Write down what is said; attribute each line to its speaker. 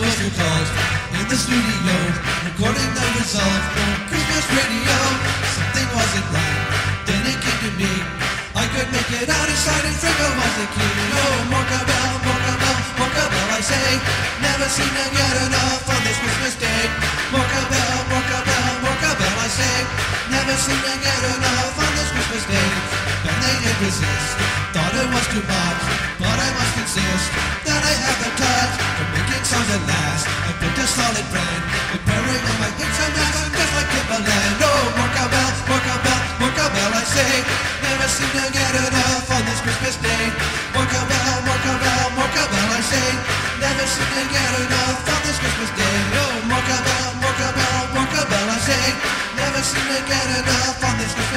Speaker 1: was cold in the studio, recording the result for Christmas radio. Something wasn't right, then it came to me. I could make it out inside and Franco was the key. Oh, More Cowbell, More Cowbell, More Cowbell, I say. Never seem to get enough on this Christmas day. More Cowbell, More Cowbell, More Cowbell, I say. Never seem to get enough on this Christmas day. Then they did resist, thought it was too much, but I must insist Say. Never seem to get enough on this Christmas day. More Cowbell, More Cowbell, More Cowbell, I say. Never seem to get enough on this Christmas day. Oh, More Cowbell, More Cowbell, More Cowbell, I say. Never seem to get enough on this Christmas day.